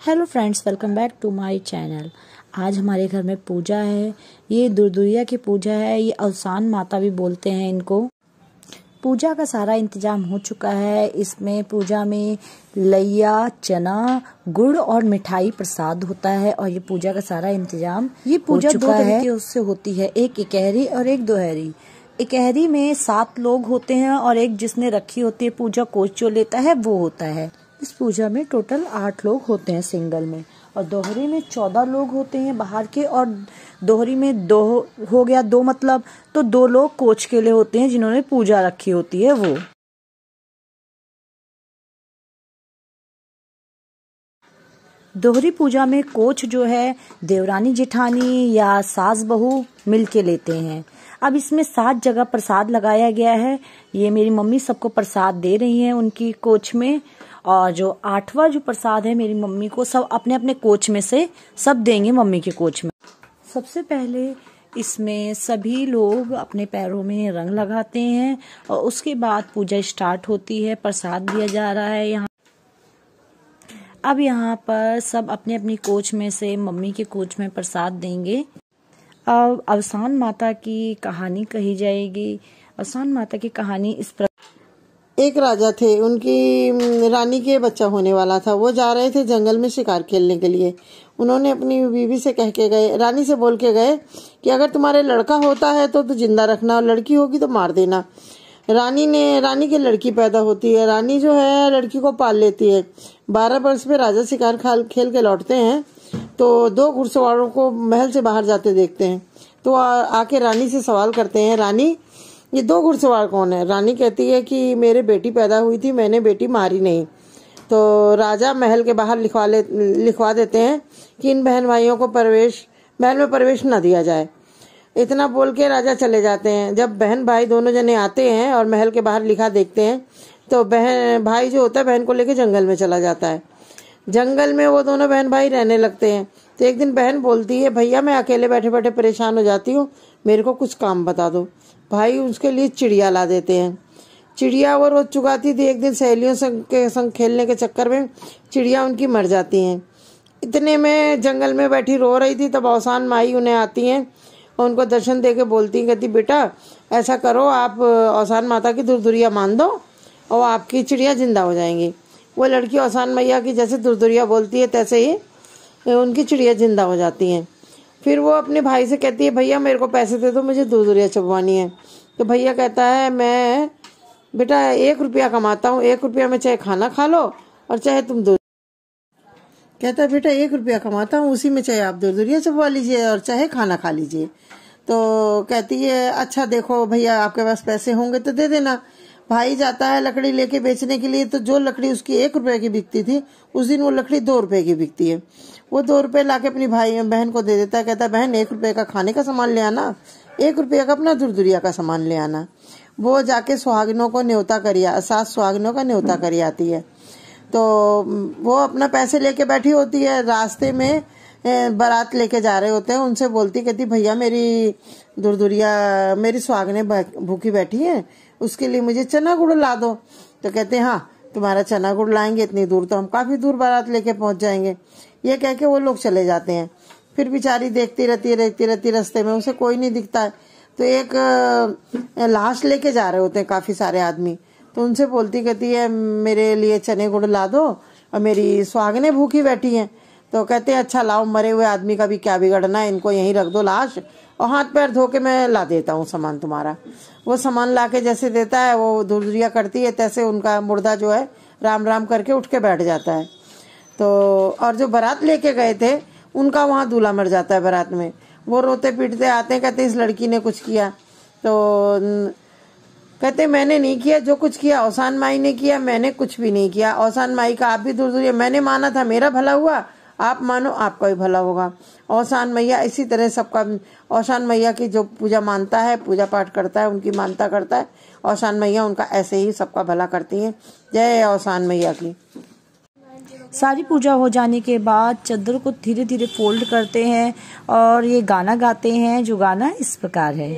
Hello friends welcome back to my channel. आज हमारे घर में पूजा है। ये दुर्दुरिया की पूजा है। ये अवसान माता भी बोलते हैं इनको। पूजा का सारा इंतज़ाम हो चुका है। इसमें पूजा में लैया चना गुड़ और मिठाई प्रसाद होता है और ये पूजा का सारा इंतज़ाम ये पूजा दो तरीके से होती है। एक इकहरी और एक दोहरी। इकहरी में सात लोग होते हैं और एक जिसने रखी होती है पूजा कोच जो लेता है वो होता है। इस पूजा में टोटल आठ लोग होते हैं सिंगल में और दोहरी में चौदह लोग होते हैं बाहर के और दोहरी में दो हो गया दो मतलब तो दो लोग कोच के लिए होते हैं जिन्होंने पूजा रखी होती है वो। दोहरी पूजा में कोच जो है देवरानी जेठानी या सास बहू मिल के लेते हैं। अब इसमें सात जगह प्रसाद लगाया गया है। ये मेरी मम्मी सबको प्रसाद दे रही हैं उनकी कोच में और जो आठवां जो प्रसाद है मेरी मम्मी को, सब अपने अपने कोच में से सब देंगे मम्मी के कोच में। सबसे पहले इसमें सभी लोग अपने पैरों में रंग लगाते हैं और उसके बाद पूजा स्टार्ट होती है, प्रसाद दिया जा रहा है यहाँ। अब यहाँ पर सब अपने अपनी कोच में से मम्मी के कोच में प्रसाद देंगे। अब अवसान माता की कहानी कही जाएगी। अवसान माता की कहानी इस प्रकार एक राजा थे उनकी रानी के बच्चा होने वाला था। वो जा रहे थे जंगल में शिकार खेलने के लिए। उन्होंने अपनी बीवी से कह के गए रानी से बोल के गए कि अगर तुम्हारे लड़का होता है तो, तो ज़िंदा रखना और लड़की होगी तो मार देना। रानी ने रानी की लड़की पैदा होती है। रानी जो है लड़की को पाल लेती है। बारह वर्ष में राजा शिकार खाल खेल के लौटते हैं तो दो घुड़सवारों को महल से बाहर जाते देखते हैं। तो आके रानी से सवाल करते हैं रानी ये दो घुड़सवार कौन है? रानी कहती है कि मेरे बेटी पैदा हुई थी, मैंने बेटी मारी नहीं। तो राजा महल के बाहर लिखवा ले, लिखवा देते हैं कि इन बहन भाइयों को प्रवेश, महल में प्रवेश न दिया जाए। इतना बोल के राजा चले जाते हैं। जब बहन भाई दोनों जने आते हैं और महल के बाहर लिखा देखते हैं तो बहन, भाई जो होता है बहन को लेकर जंगल में चला जाता है। जंगल में वो दोनों बहन भाई रहने लगते हैं। तो एक दिन बहन बोलती है, भैया, मैं अकेले बैठे बैठे परेशान हो जाती हूँ, मेरे को कुछ काम बता दो। भाई उसके लिए चिड़िया ला देते हैं। चिड़िया वो रोज चुकाती थी, एक दिन सहेलियों संग के संग खेलने के चक्कर में चिड़िया उनकी मर जाती हैं। इतने में जंगल में बैठी रो रही थी, तब अवसान माई उन्हें आती हैं और उनको दर्शन दे के बोलती कहती, बेटा, ऐसा करो, आप, अवसान माता की दुरदुरिया मान दो और आपकी चिड़िया ज़िंदा हो जाएँगी। वो लड़की अवसान मैया की जैसे दुरदुरिया बोलती है, तैसे ही उनकी चिड़िया ज़िंदा हो जाती हैं। फिर वो अपने भाई से कहती है, भैया, मेरे को पैसे दे दो, मुझे दूधुरिया चबवानी है। तो भैया कहता है, मैं, बेटा, एक रुपया कमाता हूँ, एक रुपया में चाहे खाना खा लो और चाहे तुम दूध कहता है, बेटा, एक रुपया कमाता हूँ, उसी में चाहे आप दूरदुरिया चबवा लीजिए और चाहे खाना खा लीजिए। तो कहती है अच्छा देखो, भैया, आपके पास पैसे होंगे तो दे देना। भाई जाता है लकड़ी लेके बेचने के लिए तो जो लकड़ी उसकी एक रुपए की बिकती थी, उस दिन वो लकड़ी दो रुपए की बिकती है। वो दो रुपए लाके अपनी भाई, बहन को दे देता है, कहता बहन, एक रुपए का खाने का सामान ले आना, एक रुपये का अपना दुरदुरिया का सामान ले आना। वो जाके सुहागिनों को न्योता करिया सास सुहागिनों का न्योता करी आती है। तो वो अपना पैसे लेके बैठी होती है, रास्ते में बारात लेके जा रहे होते हैं, उनसे बोलती, कहती, भैया, मेरी दुरदुरिया, मेरी सुहागने भूखी बैठी है, उसके लिए मुझे चना गुड़ ला दो। तो कहते हैं हाँ। तुम्हारा चना गुड़ लाएँगे, इतनी दूर तो हम काफ़ी दूर बारात लेके पहुँच जाएँगे। ये कह के वो लोग चले जाते हैं। फिर बेचारी देखती रहती है रहती रहती रस्ते में, उसे कोई नहीं दिखता। है तो एक लाश लेके जा रहे होते हैं काफ़ी सारे आदमी। तो उनसे बोलती कहती है, मेरे लिए चने गुड़ ला दो और मेरी सुहागने भूखी बैठी हैं। तो कहते हैं अच्छा लाओ, मरे हुए आदमी का भी क्या बिगड़ना है, इनको यहीं रख दो लाश और हाथ पैर धो के मैं ला देता हूँ सामान तुम्हारा। वो सामान ला के जैसे देता है, वो दूरिया करती है, तैसे उनका मुर्दा जो है राम राम करके उठ के बैठ जाता है। तो और जो बारात लेके गए थे, उनका वहाँ दूल्हा मर जाता है बारात में। वो रोते पीटते आते हैं, कहते इस लड़की ने कुछ किया। तो कहते मैंने नहीं किया, जो कुछ किया, औसान माई ने किया, मैंने कुछ भी नहीं किया। औसान माई का आप भी दूर दूर मैंने माना था, मेरा भला हुआ आप मानो आपका भी भला होगा। औसान मैया, इसी तरह सबका, औसान मैया की जो पूजा मानता है, पूजा पाठ करता है, उनकी मानता करता है, औसान मैया उनका ऐसे ही सबका भला करती है। जय औसान मैया की। सारी पूजा हो जाने के बाद चद्दर को धीरे धीरे फोल्ड करते हैं और ये गाना गाते हैं, जो गाना इस प्रकार है।